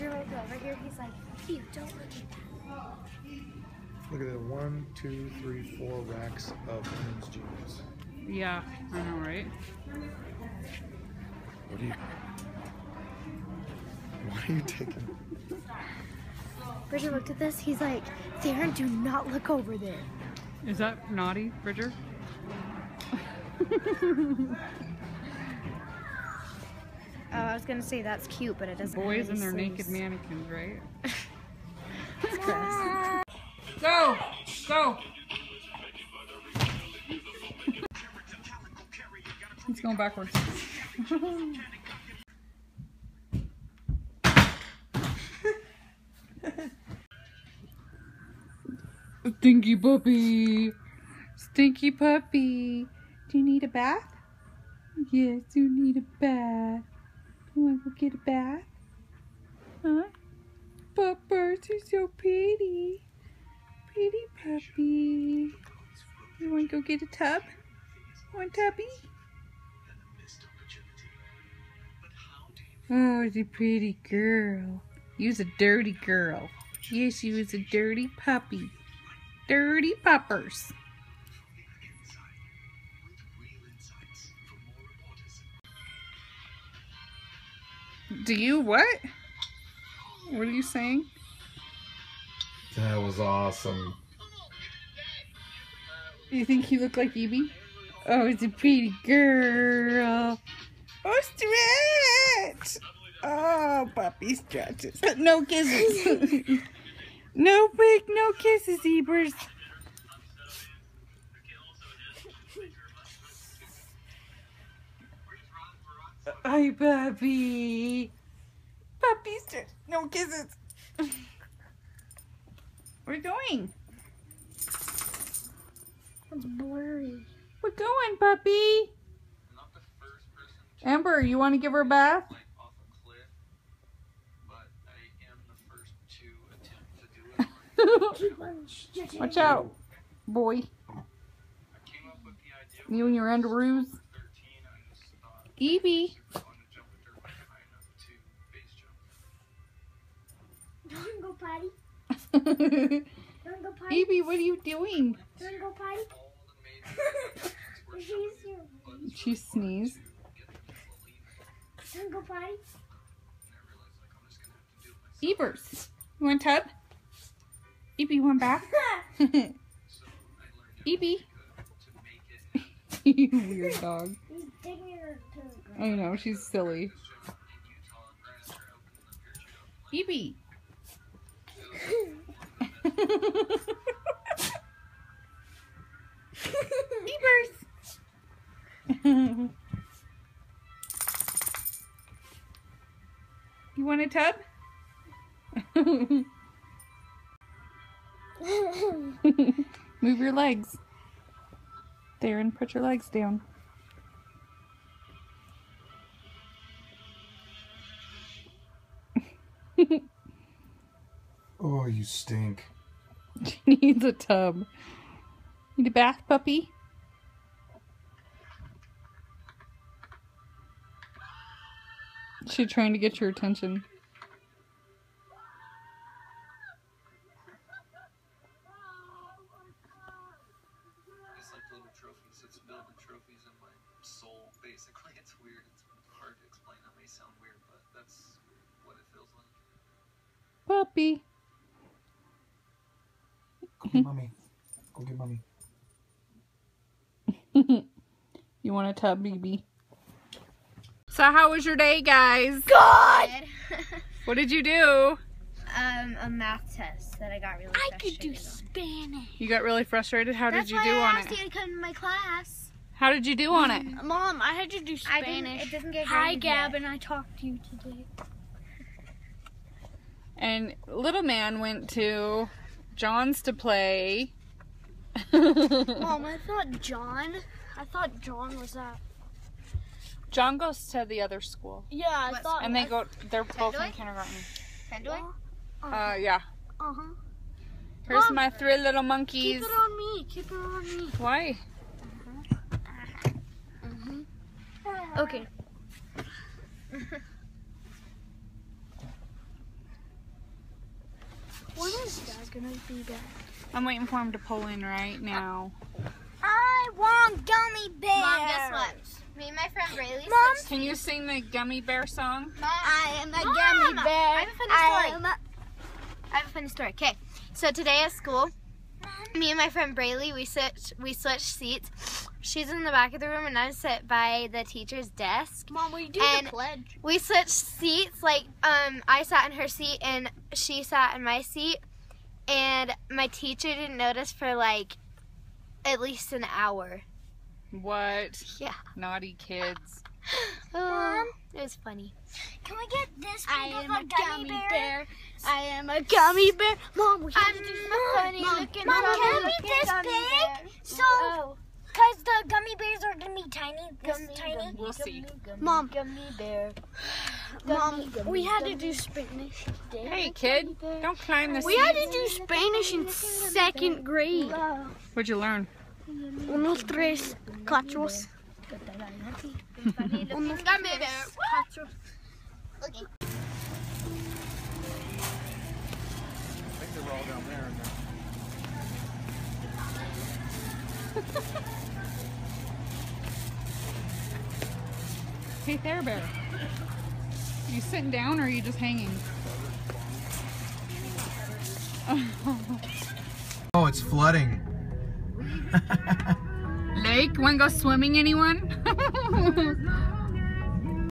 Bridger might be over here. He's like, ew, don't look at that. Look at that. One, two, three, four racks of men's jeans. Yeah, I know, right? What do you? Why are you taking? Bridger looked at this. He's like, Theron, do not look over there. Is that naughty, Bridger? Oh, I was gonna say that's cute, but it doesn't. have Boys any and their sleeves. naked mannequins, right? That's gross. Go! Go! He's going backwards. Stinky puppy! Stinky puppy! Do you need a bath? Yes, you need a bath. Want to get a bath? Huh? Puppers, you're so pretty. Pretty puppy. You want to go get a tub? Want tubby? Oh, it's a pretty girl. You's a dirty girl. Yes, you was a dirty puppy. Dirty puppers. Do you what? What are you saying? That was awesome. Do you think you look like EB? Oh, it's a pretty girl. Oh, stretch! Oh, puppy stretches. No kisses. no big, no kisses, Ebers. Hi, puppy. Puppy stretch. No kisses. What are you doing? It's blurry. We're going, puppy. not the first Amber, you want to give her a bath? like off a cliff, but I am the first to attempt to do it. Watch out, boy. I came up with the idea You and your underoos. when I was 13. I just thought EB. it was fun to jump a dirt bike high enough to base jump. Don't go potty. EB, Don't go potty. what are you doing? Don't go potty. All the major were She's shown, here. but She sneezed. get people believe it. Don't go potty. And I realized like I'm just gonna have to do it you want a tub? EB, you want bath? So I learned EB. to make it you weird dog. He's digging her to the ground. I know, she's silly. in Utah. Grants are open in the EB. Evers. you want a tub? Move your legs. Darren, put your legs down. Oh, you stink. She needs a tub. Need a bath, puppy? She's trying to get your attention. It's like little trophies. It's building trophies in my soul, basically. It's weird. It's hard to explain. That may sound weird, but that's what it feels like. Puppy. Go get mommy. Go get mommy. You want a tub, BB? So how was your day, guys? God! What did you do? um, a math test that I got really I could do on. Spanish. You got really frustrated. How That's did you why do I on asked it? you to come to my class. How did you do on it? Mom, I had to do I didn't- Spanish. it doesn't get Hi, Gab, yet. and I talked to you today. And little man went to John's to play. Mom, I thought John. I thought John was at. John goes to the other school, Yeah, I What thought. and they go. They're both in kindergarten. Pendling? Uh, yeah. Uh huh. Here's Mom, my three little monkeys. Keep it on me. Keep it on me. Why? Uh -huh. Uh -huh. Okay. gonna be bad. I'm waiting for him to pull in right now. I want gummy bears. Mom, guess what? Me and my friend Rayleigh. Mom, Can you sing the gummy bear song? Mom, I am a Mom, gummy bear. I have a funny story. am a- I have a funny story. Okay, so today at school, me and my friend Braylee, we switched we switched seats. She's in the back of the room, and I sit by the teacher's desk. Mom, we do And- the pledge. We switched seats. Like, um, I sat in her seat, and she sat in my seat. And my teacher didn't notice for like at least an hour. What? Yeah. Naughty kids. Um, it was funny. Can we get this I am a a gummy gummy bear? I am a gummy bear. Mom, we have I'm to do a funny Mom, looking Mom, gummy can it be this big? bear. So, Oh. cause the gummy bears are gonna be tiny, this Gummy, tiny. gummy, We'll see. Mom, Gummy bear. Mom, we had to do Spanish. Hey, kid, don't climb the We had to do Spanish in second grade. What'd you learn? Uno, tres, cuatro. Uno, Gummy bear. cuatro. I think they were all down there. Hey, there, bear. You sitting down or are you just hanging? Oh, it's flooding. Lake, wanna go swimming, anyone?